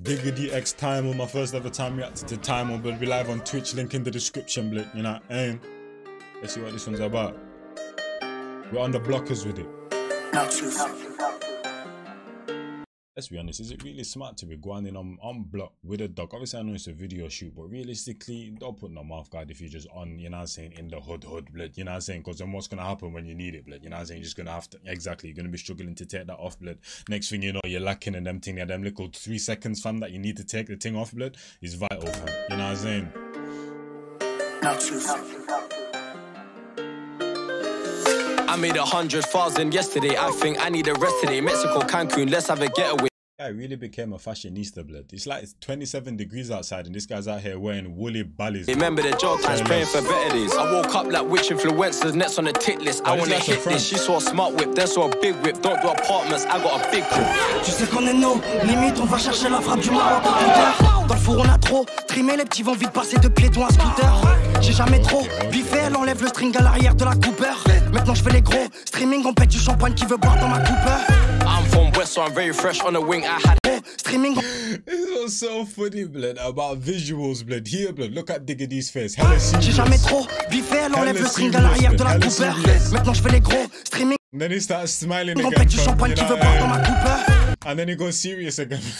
Digga D X Timal my first ever time reacted to Timal, but be live on Twitch, link in the description, blit. You know what? Let's see what this one's about. We're on the blockers with it. Let's be honest, is it really smart to be going in on, on block with a dog? Obviously, I know it's a video shoot, but realistically, don't put no mouth guard if you're just on, you know what I'm saying, in the hood hood, blood. You know what I'm saying? Because then what's going to happen when you need it, blood? You know what I'm saying? You're just going to have to, exactly, you're going to be struggling to take that off, blood. Next thing you know, you're lacking in them thing, yeah, them little three seconds, fam, that you need to take the thing off, blood, is vital, fam. You know what I'm saying? I made a hundred thousand yesterday. I think I need a rest today. Mexico, Cancun, let's have a getaway. guy really became a fashionista blood. It's like it's 27 degrees outside and this guy's out here wearing woolly ballies. Remember the job times praying for better days. I woke up like which influencers next on the tick list. I wanna hit France. this. She saw a smart whip, then saw a big whip. Don't do apartments, I got a big crib. Tu sais qu'on est no, limite on va chercher la frappe du Maroc au. Dans le four on a trop, trimé les petits vont vite passer de pieds un scooter. J'ai jamais trop, biffé elle enlève le string à l'arrière de la Cooper. Maintenant je fais les gros, streaming on pète du champagne qui veut boire dans ma Cooper. I'm from West, so I'm very fresh on the wing. I had Oh, streaming This was so funny, blood, about visuals, blood. Here, blood, look at Diggity's face. Hella serious. J'ai jamais trop, biffé elle enlève le string à l'arrière de la Cooper. Maintenant je fais les gros, streaming then he starts smiling on again. pète du fam, champagne you qui know, veut boire dans ma? Cooper. And then he goes serious again.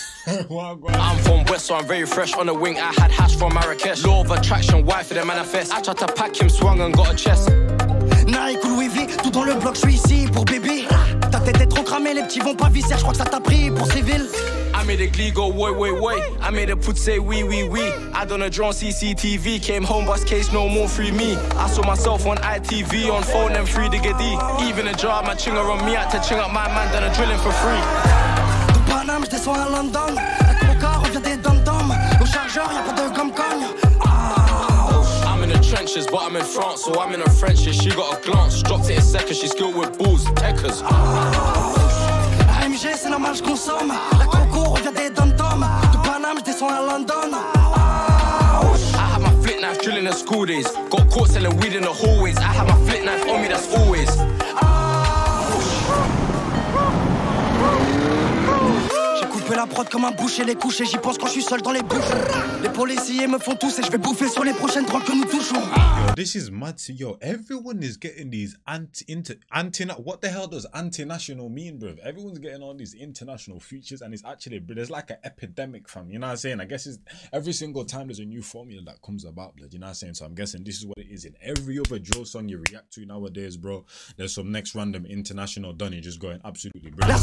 Wow, wow. I'm from West, so I'm very fresh on the wing. I had hash from Marrakesh. Law of attraction, wife for the manifest. I tried to pack him, swung and got a chest. Nike ou Louis V, tout dans le bloc, je suis ici pour bébé. Ta tête est trop cramée, les petits vont pas visser, je crois que ça t'a pris pour civil. I made a glee go, wait, wait, wait. I made a put say, wee, wee, wee. I done a drone CCTV, came home, bus case, no more free me. I saw myself on ITV, on phone, and free digga D. Even a jar, my chinger on me, I had to ching up my man, done a drilling for free. Je descends à London. La coca revient des dom-toms. Au chargeur, y'a pas de gomme-cogne. I'm in the trenches, but I'm in France, so I'm in a French. She got a glance, dropped it a second, she's skilled with balls, techers. AMG, c'est normal, je consomme. La coco revient des dom-toms. De Paname, je descends à London. I had my flit knife drilling the school days. Got caught selling weed in the hallways. I had my flit knife on me, that's always. La prod comme un boucher les couches et j'y pense quand je suis seul dans les bouches. Les policiers me font tous et je vais bouffer sur les prochaines drogues que nous touchons. Yo, this is mad. Yo, everyone is getting these anti inter anti. What the hell does anti-national mean, bro? Everyone's getting all these international features, and it's actually bro, there's like an epidemic, fam. You know what I'm saying? I guess it's every single time there's a new formula that comes about, blood. You know what I'm saying? So I'm guessing this is what it is in every other drill song you react to nowadays, bro. There's some next random international Donny just going absolutely brilliant.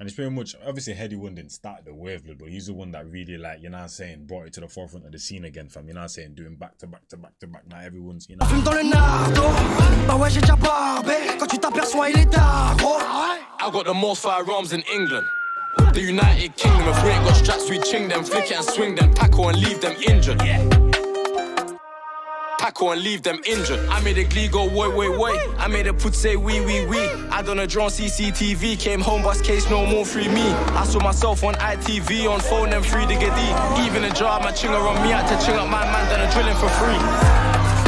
Personne n'est carbo. And it's pretty much obviously Headie One didn't start the wave, but he's the one that really like, you know what I'm saying, brought it to the forefront of the scene again, fam. You know what I'm saying? Doing back to back to back to back. Now everyone's, you know. Fume dans le nardo. Bah ouais, j'ai déjà barbé. Quand tu t'aperçois, il est tard, gros. I got the most firearms in England. The United Kingdom, if we ain't got straps, we ching them, flick it and swing them, tackle and leave them injured. Tackle and leave them injured. I made a glee go, wait, wait, wait. I made a put say, wee, wee, wee. I done a drone CCTV, came home, bus case, no more free me. I saw myself on ITV, on phone, and free digga D. Even a jar, my chinger on me, had to ching up my man, done a drilling for free.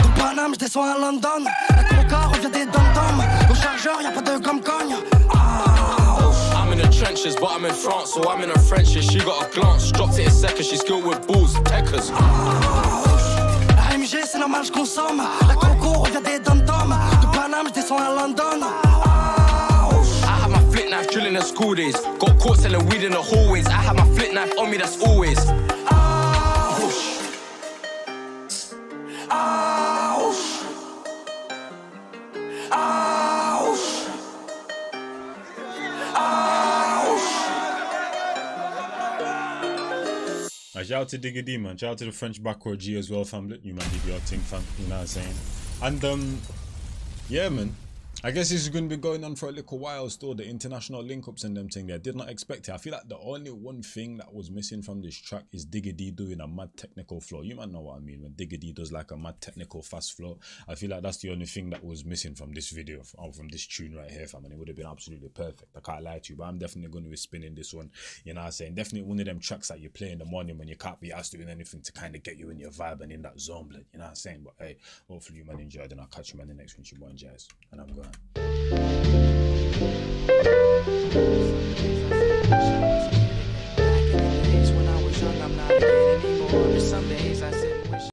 De Paname, je descends à London. La coca revient des dom-toms. Au chargeur, y'a pas de gomme-cogne. Ah. I'm in the trenches, but I'm in France, so I'm in a French. She got a glance, dropped it a second, she's skilled with balls, techers. Ah. C'est normal, je consomme. La coco revient des dom-toms. De Paname, je descends à London. Ah, oh. I the school days. Got caught selling weed in the hallways. I had my flit knife on me, that's always. Uh, shout out to Digga D, man. Shout out to the French backward G as well, fam. You man did your thing, fam. You know what I'm saying? And um, yeah, man. I guess this is going to be going on for a little while still. The international link ups and them thing there. Did not expect it. I feel like the only one thing that was missing from this track is Digga D doing a mad technical flow. You might know what I mean when Digga D does like a mad technical fast flow. I feel like that's the only thing that was missing from this video, or oh, from this tune right here, fam. And it would have been absolutely perfect. I can't lie to you, but I'm definitely going to be spinning this one. You know what I'm saying? Definitely one of them tracks that you play in the morning when you can't be asked doing anything to kind of get you in your vibe and in that zone, blood. You know what I'm saying? But hey, hopefully you man enjoyed and I'll catch you man the next one. You boy Njies. And I'm going up.